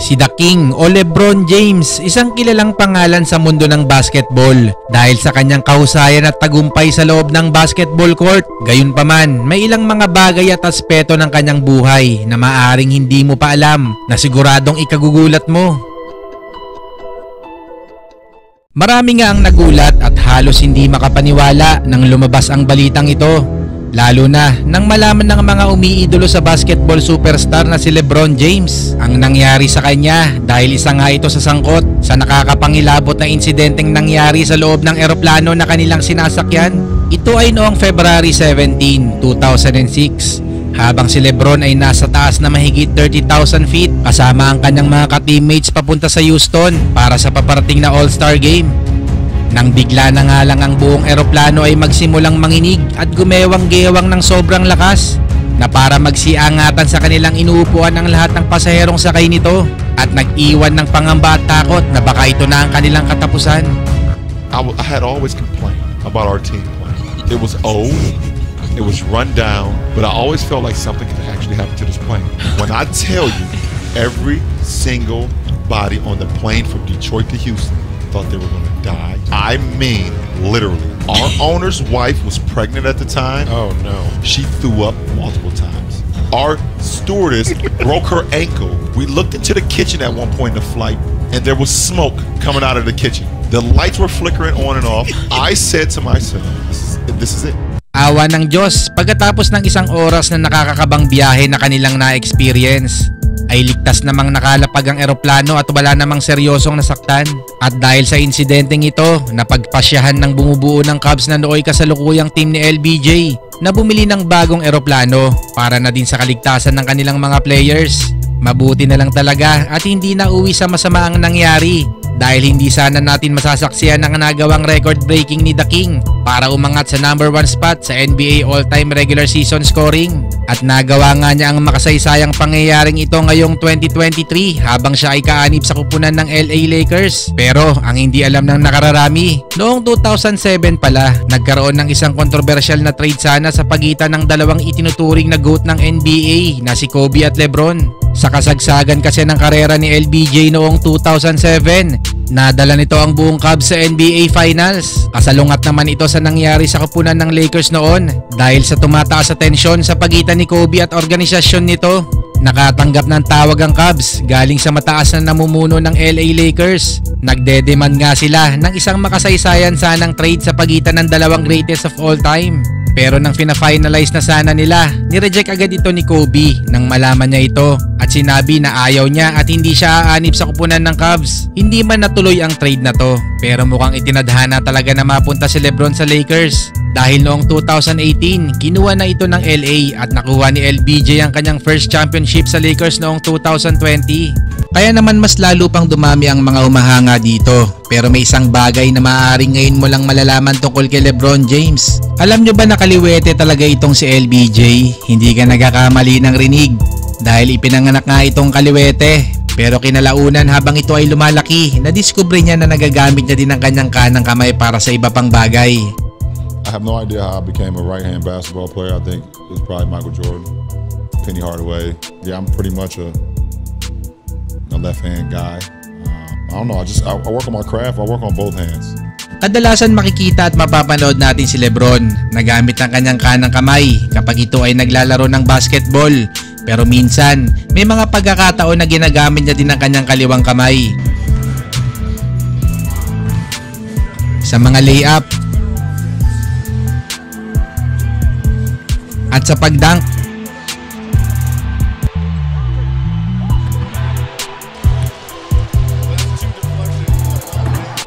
Si The King o Lebron James, isang kilalang pangalan sa mundo ng basketball dahil sa kanyang kahusayan at tagumpay sa loob ng basketball court. Gayunpaman, may ilang mga bagay at aspeto ng kanyang buhay na maaring hindi mo pa alam na siguradong ikagugulat mo. Marami nga ang nagulat at halos hindi makapaniwala nang lumabas ang balitang ito. Lalo na nang malaman ng mga umiidolo sa basketball superstar na si Lebron James ang nangyari sa kanya dahil isa nga ito sa sangkot sa nakakapangilabot na insidenteng nangyari sa loob ng eroplano na kanilang sinasakyan. Ito ay noong February 17, 2006 habang si Lebron ay nasa taas na mahigit 30,000 feet kasama ang kanyang mga ka-teammates papunta sa Houston para sa paparating na All-Star Game. Nang bigla na nga lang ang buong eroplano ay magsimulang manginig at gumewang-gewang ng sobrang lakas na para magsiangatan sa kanilang inuupuan ang lahat ng pasaherong sakay nito at nag-iwan ng pangamba at takot na baka ito na ang kanilang katapusan. I, I had always complained about our team. It was old, it was run down, but I always felt like something could actually happen to this plane. When I tell you, every single body on the plane from Detroit to Houston thought they were going to die. I mean, literally. Our owner's wife was pregnant at the time. Oh no. She threw up multiple times. Our stewardess broke her ankle. We looked into the kitchen at one point in the flight, and there was smoke coming out of the kitchen. The lights were flickering on and off. I said to myself, this is, this is it. Awa ng Diyos, pagkatapos ng isang oras na nakakakabang biyahe na kanilang na-experience, ay ligtas namang nakalapag ang eroplano at wala namang seryosong nasaktan. At dahil sa insidenteng ito, napagpasyahan ng bumubuo ng Cubs na nooy kasalukuyang team ni LBJ na bumili ng bagong eroplano para na din sa kaligtasan ng kanilang mga players. Mabuti na lang talaga at hindi na uwi sa masama ang nangyari dahil hindi sana natin masasaksiyan ang nagawang record-breaking ni The King para umangat sa number 1 spot sa NBA all-time regular season scoring. At nagawa nga niya ang makasaysayang pangyayaring ito ngayong 2023 habang siya ay kaanib sa kupunan ng LA Lakers. Pero ang hindi alam ng nakararami, noong 2007 pala, nagkaroon ng isang kontrobersyal na trade sana sa pagitan ng dalawang itinuturing na GOAT ng NBA na si Kobe at Lebron. Sa kasagsagan kasi ng karera ni LBJ noong 2007, nadala nito ang buong Cubs sa NBA Finals. Kasalungat naman ito sa nangyari sa kupunan ng Lakers noon dahil sa tumataas sa tensyon sa pagitan ni Kobe at organisasyon nito. Nakatanggap ng tawag ang Cubs galing sa mataas na namumuno ng LA Lakers. Nagdedemand nga sila ng isang makasaysayan sanang trade sa pagitan ng dalawang greatest of all time. Pero nang fina-finalize na sana nila, nireject agad ito ni Kobe nang malaman niya ito at sinabi na ayaw niya at hindi siya aanib sa kupunan ng Cubs. Hindi man natuloy ang trade na to pero mukhang itinadhana talaga na mapunta si Lebron sa Lakers. Dahil noong 2018, kinuha na ito ng LA at nakuha ni LBJ ang kanyang first championship sa Lakers noong 2020. Kaya naman mas lalo pang dumami ang mga umahanga dito. Pero may isang bagay na maaaring ngayon mo lang malalaman tungkol kay Lebron James. Alam nyo ba na kaliwete talaga itong si LBJ? Hindi ka nagkakamali ng rinig. Dahil ipinanganak nga itong kaliwete. Pero kinalaunan habang ito ay lumalaki, nadiskubre niya na nagagamit niya din ang kanyang kanang kamay para sa iba pang bagay. I have no idea how I became a right hand basketball player. I think it was probably Michael Jordan, Penny Hardaway. Yeah, I'm pretty much a, a left hand guy. Uh, I don't know. I just I, I work on my craft. I work on both hands. Kadalasan makikita at mapapanood natin si Lebron na gamit ang kanyang kanang kamay kapag ito ay naglalaro ng basketball. Pero minsan, may mga pagkakataon na ginagamit niya din ang kanyang kaliwang kamay. Sa mga layup at sa pagdunk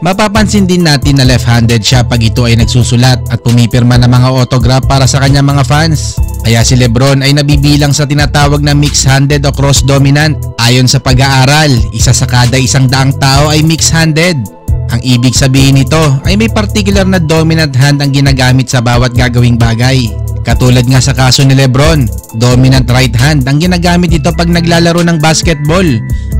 Mapapansin din natin na left-handed siya pag ito ay nagsusulat at pumipirma ng mga autograph para sa kanyang mga fans. Kaya si Lebron ay nabibilang sa tinatawag na mix-handed o cross-dominant. Ayon sa pag-aaral, isa sa kada isang daang tao ay mix-handed. Ang ibig sabihin nito ay may particular na dominant hand ang ginagamit sa bawat gagawing bagay. Katulad nga sa kaso ni Lebron, dominant right hand ang ginagamit ito pag naglalaro ng basketball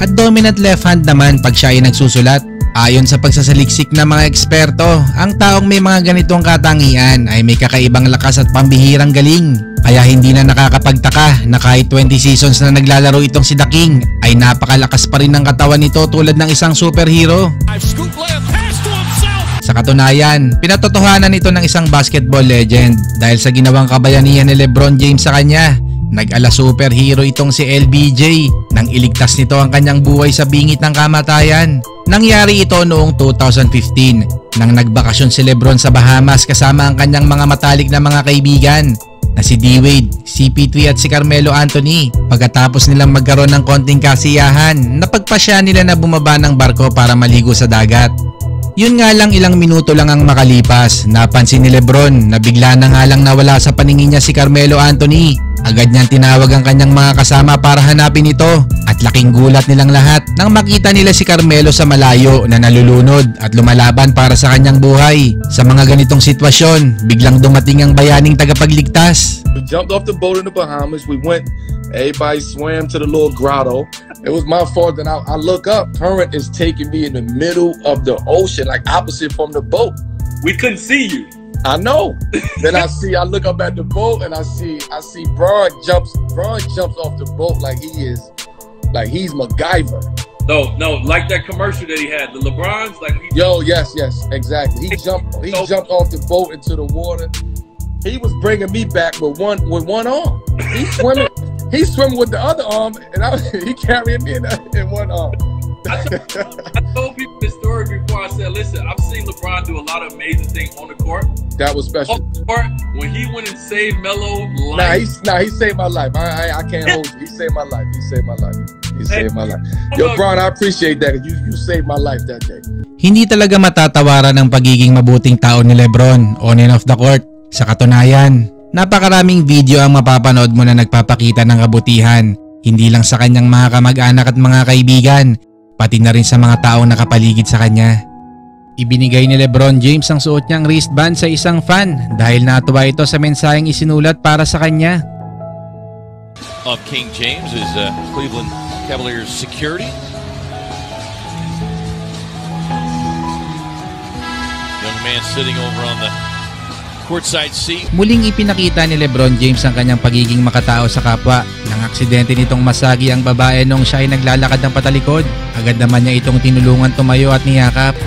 at dominant left hand naman pag siya ay nagsusulat. Ayon sa pagsasaliksik ng mga eksperto, ang taong may mga ganitong katangian ay may kakaibang lakas at pambihirang galing. Kaya hindi na nakakapagtaka na kahit 20 seasons na naglalaro itong si The King ay napakalakas pa rin ng katawan nito tulad ng isang superhero. Scoop Sa katunayan, pinatotohanan ito ng isang basketball legend dahil sa ginawang kabayanihan ni Lebron James sa kanya. Nag-ala superhero itong si LBJ nang iligtas nito ang kanyang buhay sa bingit ng kamatayan. Nangyari ito noong 2015 nang nagbakasyon si Lebron sa Bahamas kasama ang kanyang mga matalik na mga kaibigan na si D-Wade, CP3 at si Carmelo Anthony. Pagkatapos nilang magkaroon ng konting kasiyahan, napagpasya nila na bumaba ng barko para maligo sa dagat. Yun nga lang ilang minuto lang ang makalipas, napansin ni Lebron na bigla na nga lang nawala sa paningin niya si Carmelo Anthony. Agad niyang tinawag ang kanyang mga kasama para hanapin ito at laking gulat nilang lahat nang makita nila si Carmelo sa malayo na nalulunod at lumalaban para sa kanyang buhay. Sa mga ganitong sitwasyon, biglang dumating ang bayaning tagapagligtas. We jumped off the boat in the Bahamas. We went, everybody swam to the little grotto. It was my fault that I, I look up. Current is taking me in the middle of the ocean, like opposite from the boat. We couldn't see you. I know. then I see, I look up at the boat and I see, I see Braun jumps, Braun jumps off the boat like he is, like he's MacGyver. No, no, like that commercial that he had, the LeBrons, like he, Yo, yes, yes, exactly. He jumped, he jumped off the boat into the water. He was bringing me back with one, with one arm. He's swimming, he's swimming with the other arm, and I, he carrying me in, in one arm. I told people this story before. I said, listen, I've seen LeBron do a lot of amazing things on the court. that was special. Off the court, when he went and saved Melo Nah, life. he's nah, he saved my life. I, I I can't hold you. He saved my life. He saved my life. He saved my life. Yo, Bron, I appreciate that. You you saved my life that day. Hindi talaga matatawaran ang pagiging mabuting tao ni Lebron on and off the court. Sa katunayan, napakaraming video ang mapapanood mo na nagpapakita ng kabutihan, hindi lang sa kanyang mga kamag-anak at mga kaibigan, pati na rin sa mga taong nakapaligid sa kanya. Ibinigay ni Lebron James ang suot niyang wristband sa isang fan dahil natuwa ito sa mensaheng isinulat para sa kanya. Of King James is uh, Cleveland Cavaliers security. Young man sitting over on the courtside seat. Muling ipinakita ni Lebron James ang kanyang pagiging makatao sa kapwa nang aksidente nitong masagi ang babae nung siya ay naglalakad ng patalikod. Agad naman niya itong tinulungan tumayo at niyakap.